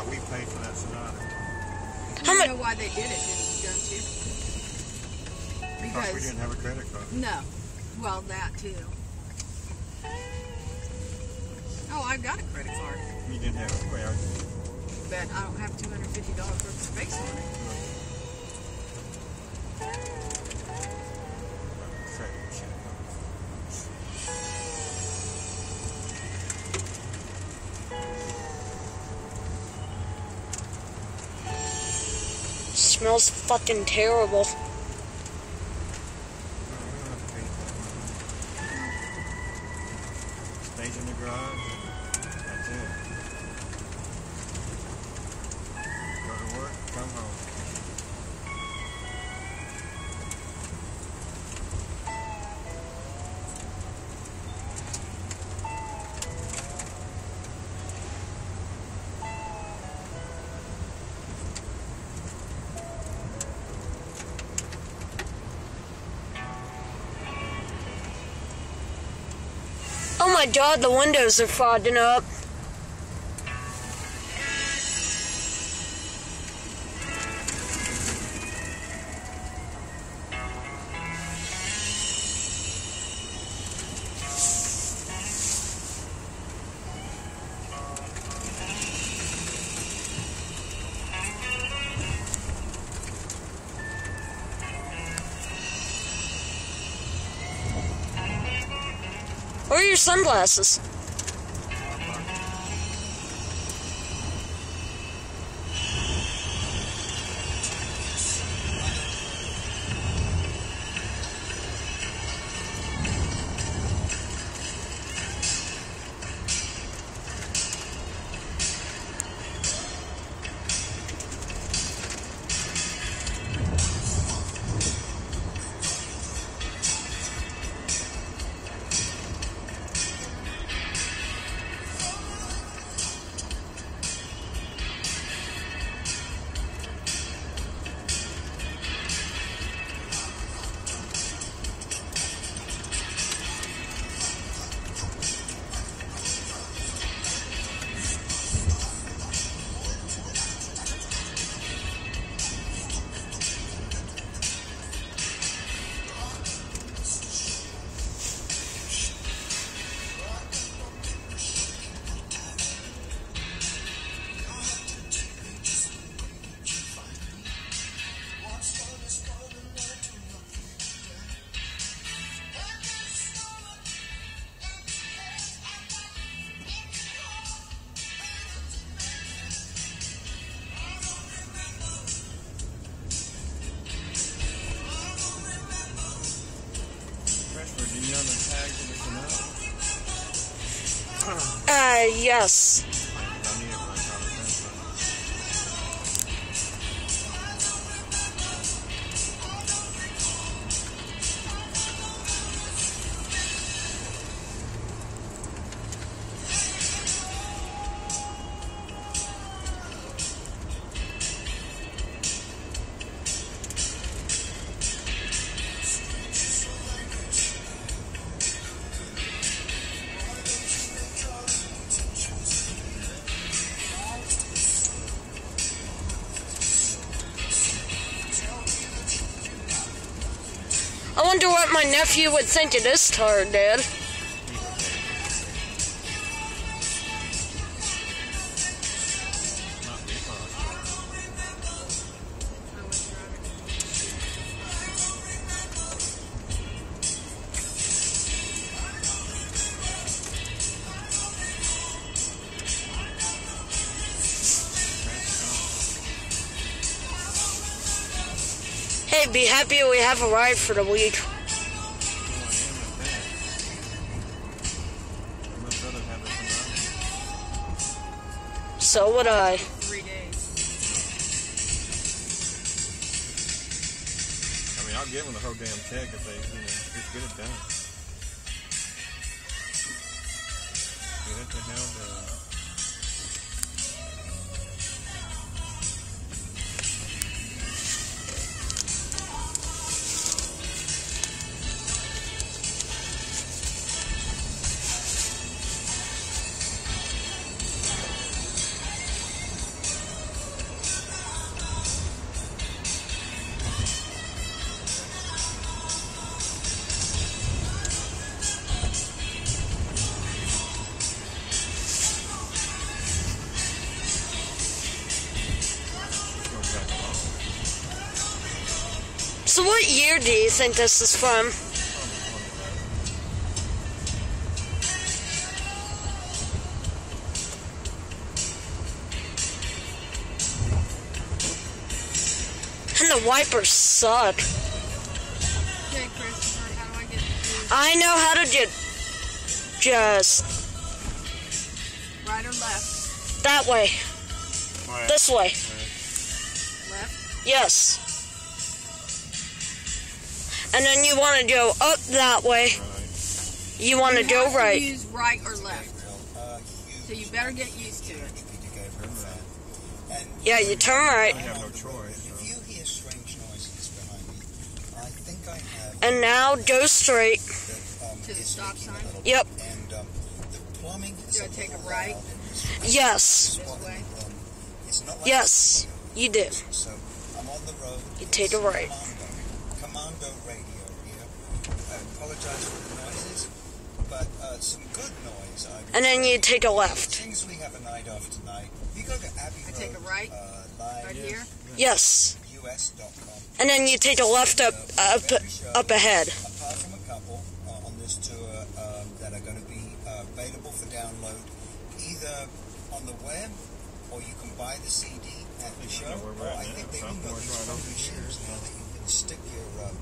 what we paid for that Sonata. How much? know why they did it, didn't you? Don't you? Because, we didn't have a credit card. No. Well, that too. Oh, I've got a credit card. You didn't have a credit card. but I don't have $250 Smells fucking terrible. Stays in the garage. That's it. My god, the windows are fogging up. Where are your sunglasses? Yes. My nephew would think of this car, Dad. Hey, be happy we have a ride for the week. So would I. Three days. I mean, I'll give them the whole damn check if they, you know, just get it done. Get it the hell done. So what year do you think this is from? And the wipers suck. Okay, Christopher, how do I get I know how to ju- just right or left? that way, Right. this way. Left. Yes. And then you want to go up that way. You want to You go have right. use right or left. So you better get used to it. Yeah, you turn right. I have no choice. If you hear strange noises behind me, I think I have And now go straight. um, To the stop sign? Yep. And um, the plumbing is Do I a take a right? loud in this Yes. spot, way? um, it's not like Yes. You do. So I'm on the road. You take a It's right. Commando, Commando radio here. I apologize for the noises, but uh, some good noise. I And then you take a left. Since we have a night off tonight, you go to Abbey I Road. take a right? Uh, live Right here. Yes. US.com. And then you take a left up up up ahead. apart from a couple uh, on this tour um, that are going to be uh, available for download either on the web or you can buy the CD at the show. know where we're Or I think they South even got Fork's these right phone over here. machines now that you can stick your, um,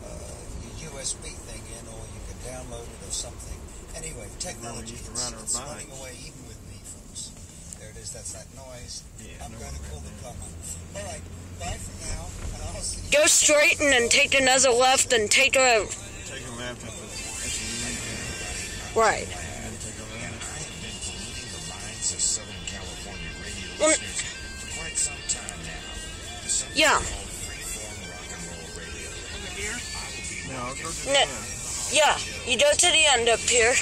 uh, your USB thing in or you can download it or something. Anyway, technology used to it's, ride our it's running away even with me, folks. There it is. That's that noise. Yeah, I'm no going to call the right plumber. All right. Bye for now. And I'll see you Go straight and then take another left and take a Take a left at the, at the end right. and then No. Yeah, you go to the end up here.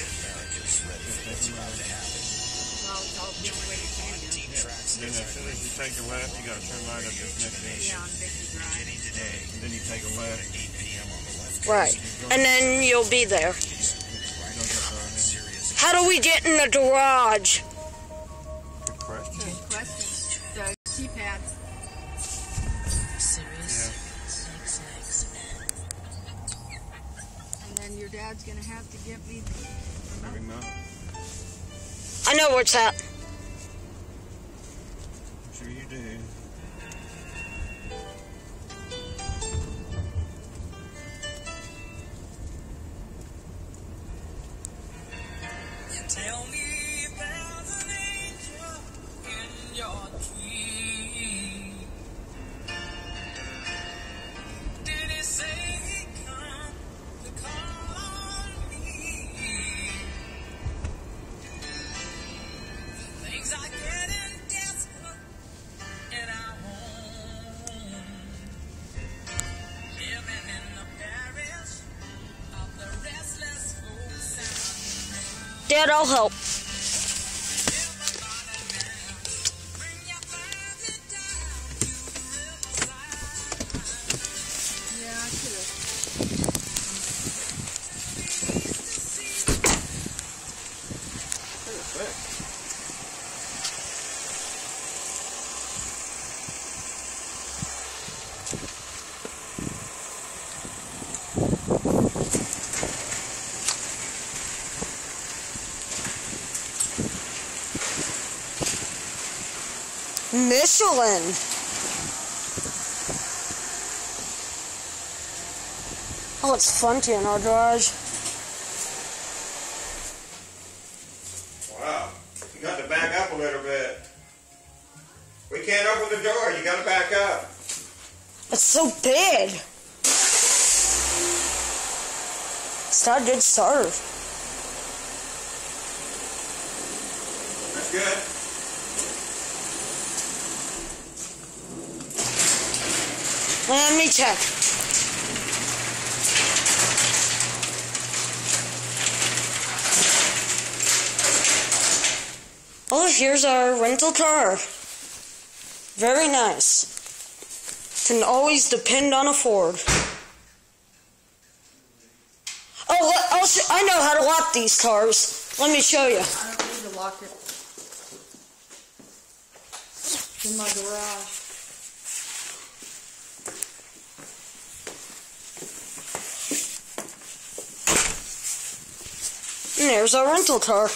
Take a left, you gotta turn right up this And then you take a left. 8 p.m. on the left Right. And then you'll be there. How do we get in the garage? Your dad's gonna have to get me. Maybe not. I know where it's at. Sure you do. You tell me Dad, I'll help. Yeah, I should have. Michelin. Oh, it's funky in our garage. Wow, you got to back up a little bit. We can't open the door. You got to back up. It's so big. It's not a good serve. That's good. Let me check. Oh, here's our rental car. Very nice. Can always depend on a Ford. Oh, oh, sh- I know how to lock these cars. Let me show you. I don't need to lock it. It's in my garage. And there's our rental car.